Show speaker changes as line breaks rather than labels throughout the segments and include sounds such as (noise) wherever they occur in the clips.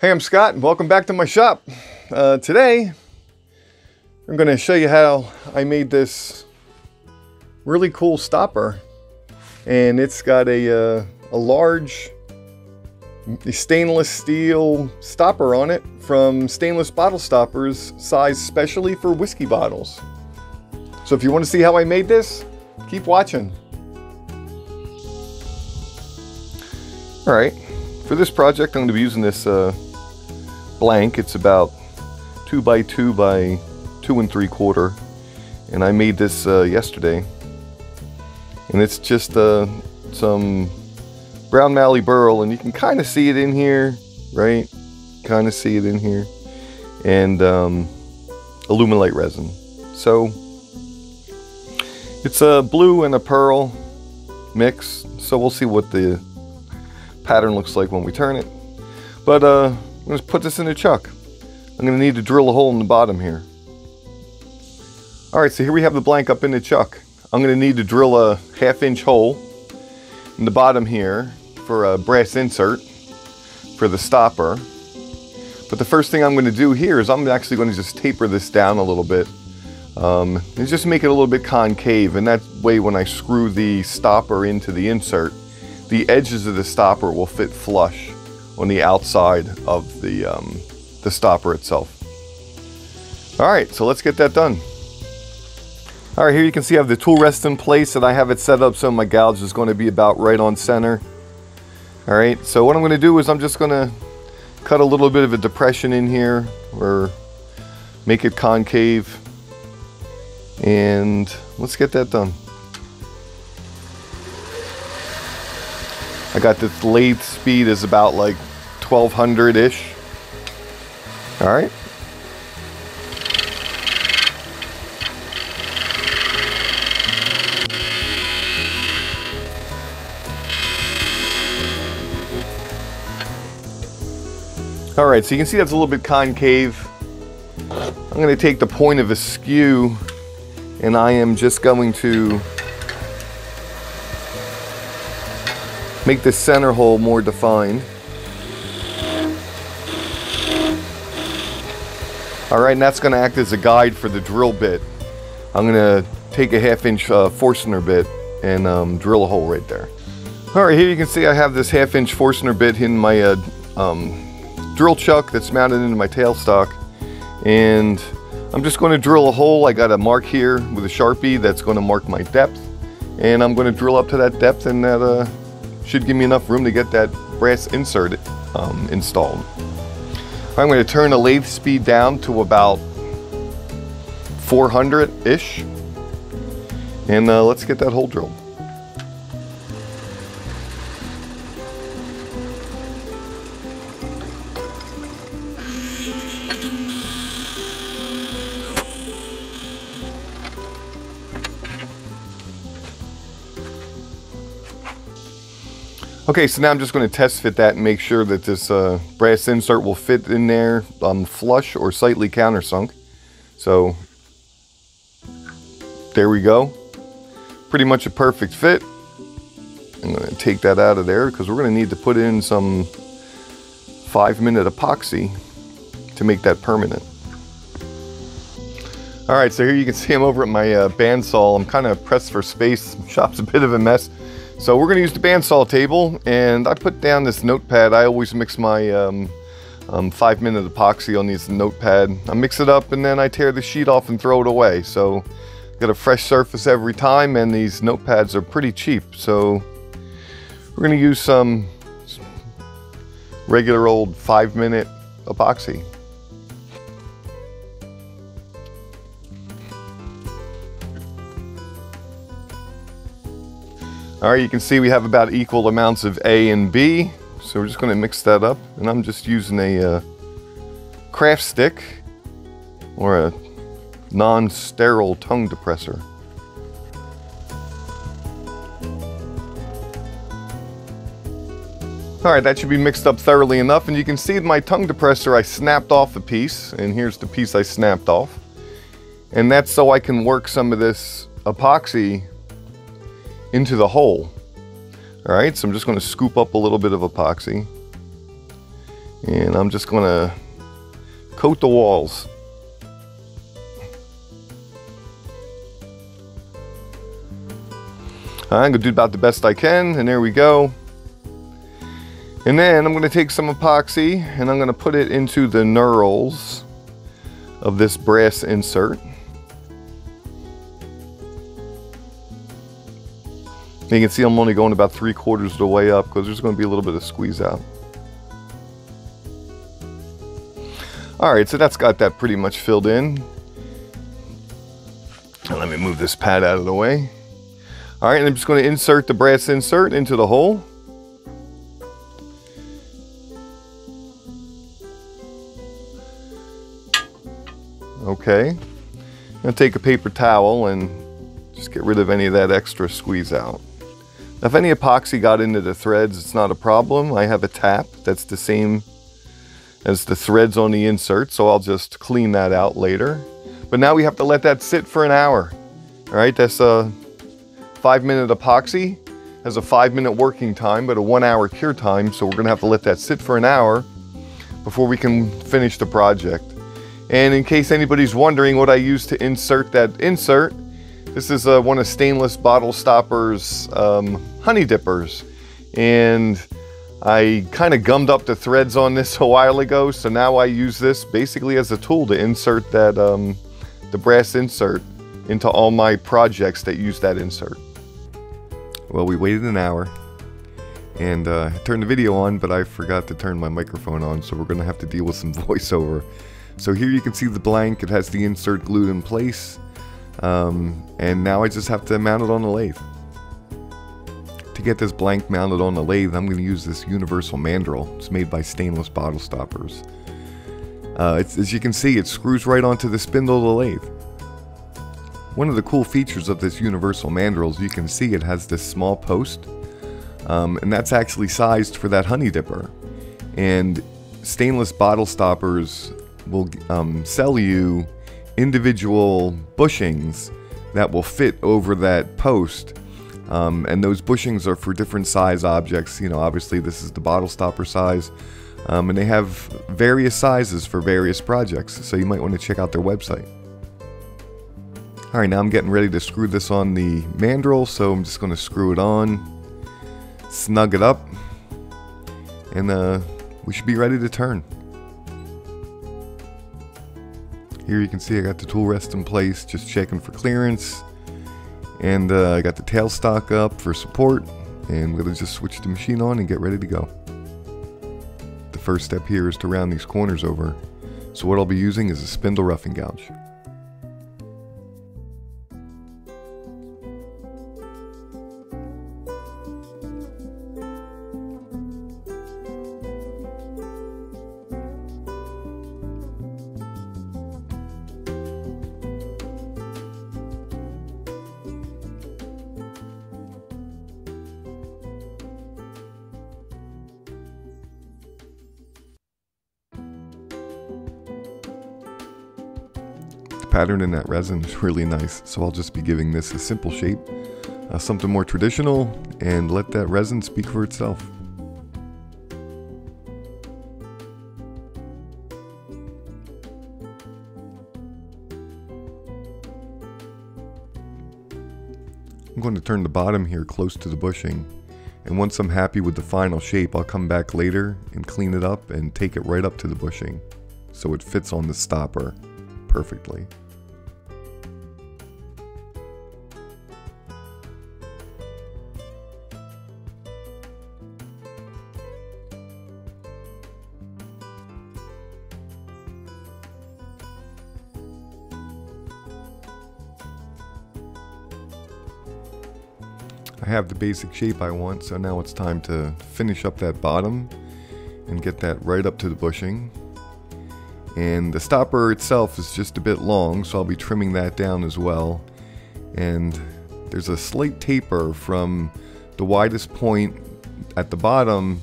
Hey, I'm Scott and welcome back to my shop. Uh, today, I'm going to show you how I made this really cool stopper. And it's got a, uh, a large stainless steel stopper on it from Stainless Bottle Stoppers, sized specially for whiskey bottles. So if you want to see how I made this, keep watching. All right, for this project, I'm going to be using this uh, blank. It's about two by two by two and three quarter. And I made this uh, yesterday. And it's just uh, some brown mallee burl and you can kind of see it in here, right? Kind of see it in here. And um, Alumilite resin. So it's a blue and a pearl mix. So we'll see what the pattern looks like when we turn it. But uh, I'm going to put this in a chuck. I'm going to need to drill a hole in the bottom here. Alright, so here we have the blank up in the chuck. I'm going to need to drill a half inch hole in the bottom here for a brass insert for the stopper. But the first thing I'm going to do here is I'm actually going to just taper this down a little bit. Um, and just make it a little bit concave and that way when I screw the stopper into the insert the edges of the stopper will fit flush on the outside of the, um, the stopper itself. All right, so let's get that done. All right, here you can see I have the tool rest in place and I have it set up so my gouge is going to be about right on center. All right, so what I'm going to do is I'm just going to cut a little bit of a depression in here or make it concave and let's get that done. I got this lathe speed is about like 1200-ish. All right. All right, so you can see that's a little bit concave. I'm gonna take the point of a skew and I am just going to make the center hole more defined. All right, and that's gonna act as a guide for the drill bit. I'm gonna take a half inch uh, Forstner bit and um, drill a hole right there. All right, here you can see I have this half inch Forstner bit in my uh, um, drill chuck that's mounted into my tailstock. And I'm just gonna drill a hole. I got a mark here with a Sharpie that's gonna mark my depth. And I'm gonna drill up to that depth and that uh, should give me enough room to get that brass insert um, installed. I'm going to turn the lathe speed down to about 400-ish. And uh, let's get that hole drilled. Okay, so now I'm just going to test fit that and make sure that this uh, brass insert will fit in there um, flush or slightly countersunk. So there we go. Pretty much a perfect fit. I'm going to take that out of there because we're going to need to put in some five minute epoxy to make that permanent. All right, so here you can see I'm over at my uh, bandsaw. I'm kind of pressed for space. (laughs) Shop's a bit of a mess. So we're gonna use the bandsaw table and I put down this notepad. I always mix my um, um, five minute epoxy on this notepad. I mix it up and then I tear the sheet off and throw it away. So got a fresh surface every time and these notepads are pretty cheap. So we're gonna use some regular old five minute epoxy. All right, you can see we have about equal amounts of A and B. So we're just gonna mix that up. And I'm just using a uh, craft stick or a non-sterile tongue depressor. All right, that should be mixed up thoroughly enough. And you can see my tongue depressor, I snapped off a piece. And here's the piece I snapped off. And that's so I can work some of this epoxy into the hole. All right, so I'm just going to scoop up a little bit of epoxy. And I'm just gonna coat the walls. I'm gonna do about the best I can, and there we go. And then I'm gonna take some epoxy and I'm gonna put it into the knurls of this brass insert. You can see I'm only going about three quarters of the way up because there's going to be a little bit of squeeze out. Alright, so that's got that pretty much filled in. let me move this pad out of the way. Alright, and I'm just going to insert the brass insert into the hole. Okay. I'm going to take a paper towel and just get rid of any of that extra squeeze out. If any epoxy got into the threads, it's not a problem. I have a tap that's the same as the threads on the insert, so I'll just clean that out later. But now we have to let that sit for an hour. All right, that's a five minute epoxy, has a five minute working time, but a one hour cure time. So we're gonna have to let that sit for an hour before we can finish the project. And in case anybody's wondering what I use to insert that insert, this is uh, one of Stainless Bottle Stopper's um, honey dippers. And I kind of gummed up the threads on this (laughs) a while ago, so now I use this basically as a tool to insert that um, the brass insert into all my projects that use that insert. Well, we waited an hour and uh, turned the video on, but I forgot to turn my microphone on, so we're going to have to deal with some (laughs) voiceover. So here you can see the blank, it has the insert glued in place. Um, and now I just have to mount it on the lathe. To get this blank mounted on the lathe, I'm going to use this universal mandrel. It's made by Stainless Bottle Stoppers. Uh, as you can see, it screws right onto the spindle of the lathe. One of the cool features of this universal mandrel is you can see it has this small post, um, and that's actually sized for that honey dipper. And stainless bottle stoppers will um, sell you individual bushings that will fit over that post. Um, and those bushings are for different size objects. You know, obviously this is the bottle stopper size. Um, and they have various sizes for various projects. So you might want to check out their website. Alright, now I'm getting ready to screw this on the mandrel. So I'm just going to screw it on, snug it up, and uh, we should be ready to turn. Here you can see I got the tool rest in place, just checking for clearance. And uh, I got the tailstock up for support. And we're to just switch the machine on and get ready to go. The first step here is to round these corners over. So what I'll be using is a spindle roughing gouge. Pattern in that resin is really nice. So I'll just be giving this a simple shape, uh, something more traditional, and let that resin speak for itself. I'm going to turn the bottom here close to the bushing and once I'm happy with the final shape I'll come back later and clean it up and take it right up to the bushing so it fits on the stopper perfectly. I have the basic shape I want, so now it's time to finish up that bottom and get that right up to the bushing. And the stopper itself is just a bit long, so I'll be trimming that down as well. And there's a slight taper from the widest point at the bottom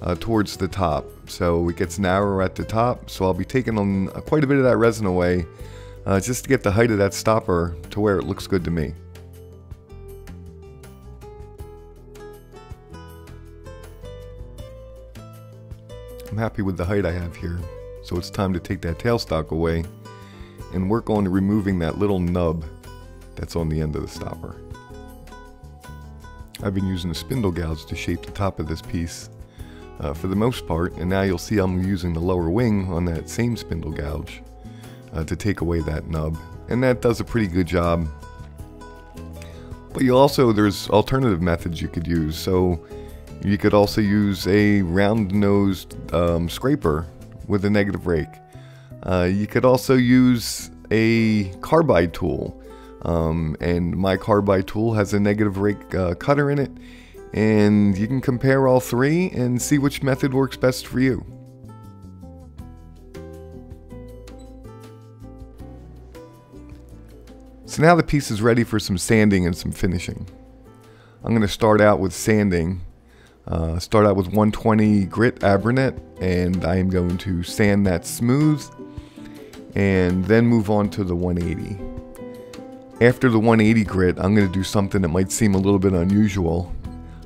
uh, towards the top. So it gets narrower at the top, so I'll be taking on quite a bit of that resin away uh, just to get the height of that stopper to where it looks good to me. I'm happy with the height I have here. So it's time to take that tailstock away and work on removing that little nub that's on the end of the stopper. I've been using a spindle gouge to shape the top of this piece uh, for the most part, and now you'll see I'm using the lower wing on that same spindle gouge uh, to take away that nub, and that does a pretty good job. But you also, there's alternative methods you could use, so you could also use a round-nosed um, scraper with a negative rake. Uh, you could also use a carbide tool. Um, and my carbide tool has a negative rake uh, cutter in it. And you can compare all three and see which method works best for you. So now the piece is ready for some sanding and some finishing. I'm going to start out with sanding. Uh, start out with 120 grit Abranet and I am going to sand that smooth and then move on to the 180. After the 180 grit, I'm going to do something that might seem a little bit unusual.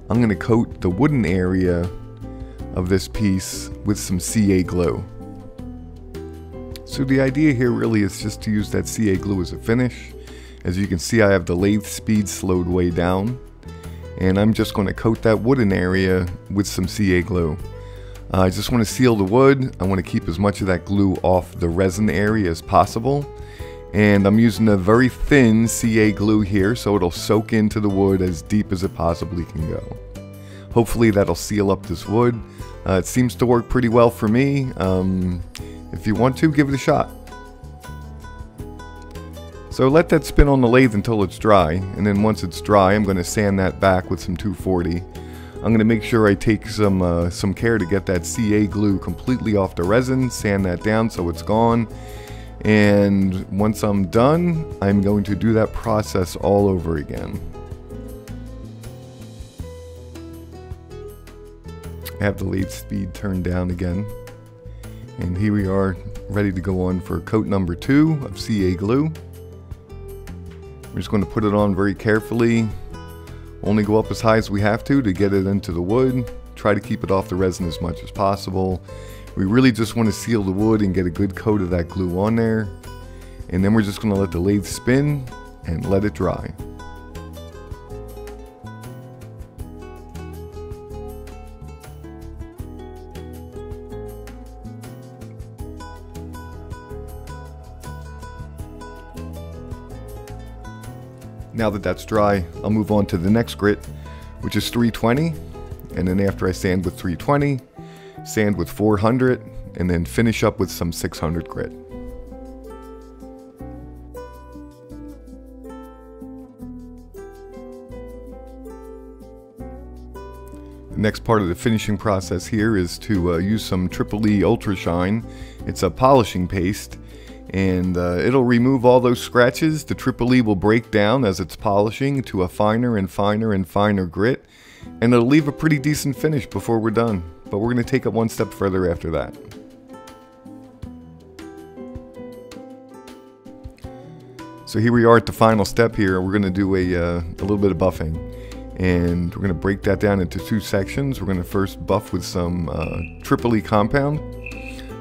I'm going to coat the wooden area of this piece with some CA glue. So the idea here really is just to use that CA glue as a finish. As you can see I have the lathe speed slowed way down and I'm just going to coat that wooden area with some CA glue. Uh, I just want to seal the wood. I want to keep as much of that glue off the resin area as possible. And I'm using a very thin CA glue here so it'll soak into the wood as deep as it possibly can go. Hopefully that'll seal up this wood. Uh, it seems to work pretty well for me. Um, if you want to, give it a shot. So let that spin on the lathe until it's dry, and then once it's dry, I'm going to sand that back with some 240. I'm going to make sure I take some, uh, some care to get that CA glue completely off the resin, sand that down so it's gone. And once I'm done, I'm going to do that process all over again. I have the lathe speed turned down again. And here we are ready to go on for coat number two of CA glue. We're just going to put it on very carefully, only go up as high as we have to to get it into the wood. Try to keep it off the resin as much as possible. We really just want to seal the wood and get a good coat of that glue on there. And then we're just going to let the lathe spin and let it dry. Now that that's dry, I'll move on to the next grit, which is 320. And then after I sand with 320, sand with 400, and then finish up with some 600 grit. The next part of the finishing process here is to uh, use some Triple E Ultra Shine. It's a polishing paste and uh, it'll remove all those scratches. The Triple E will break down as it's polishing to a finer and finer and finer grit, and it'll leave a pretty decent finish before we're done. But we're going to take it one step further after that. So here we are at the final step here. We're going to do a, uh, a little bit of buffing. And we're going to break that down into two sections. We're going to first buff with some uh, Triple E compound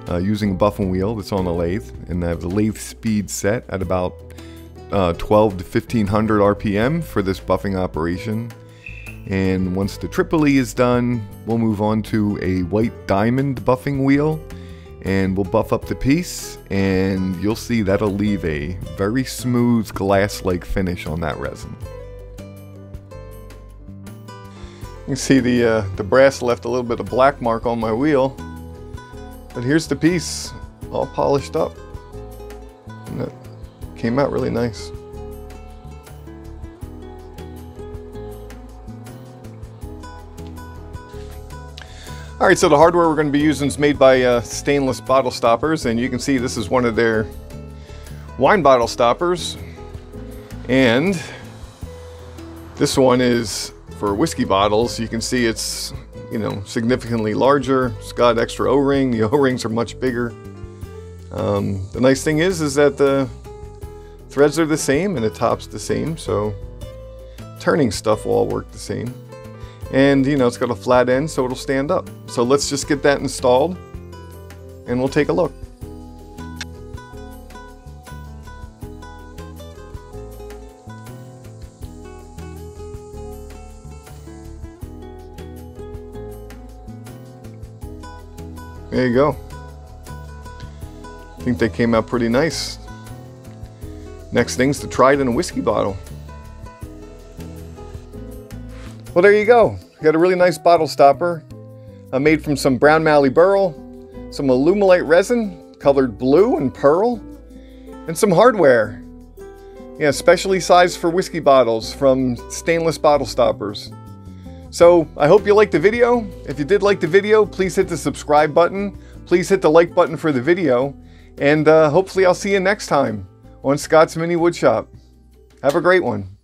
uh, using a buffing wheel that's on the lathe. And I have the lathe speed set at about uh, 12 to 1500 RPM for this buffing operation. And once the Triple E is done, we'll move on to a white diamond buffing wheel and we'll buff up the piece and you'll see that'll leave a very smooth glass-like finish on that resin. You can see the, uh, the brass left a little bit of black mark on my wheel but here's the piece, all polished up. And it came out really nice. All right, so the hardware we're going to be using is made by uh, Stainless Bottle Stoppers, and you can see this is one of their wine bottle stoppers. And this one is for whiskey bottles. You can see it's you know, significantly larger. It's got extra O-ring. The (laughs) O-rings are much bigger. Um, the nice thing is, is that the threads are the same and the top's the same, so turning stuff will all work the same. And, you know, it's got a flat end, so it'll stand up. So let's just get that installed and we'll take a look. There you go. I think they came out pretty nice. Next thing's to try it in a whiskey bottle. Well, there you go. Got a really nice bottle stopper uh, made from some brown mallee burl, some alumilite resin colored blue and pearl, and some hardware. Yeah, specially sized for whiskey bottles from stainless bottle stoppers. So I hope you liked the video. If you did like the video, please hit the subscribe button. Please hit the like button for the video. And uh, hopefully I'll see you next time on Scott's Mini Woodshop. Have a great one.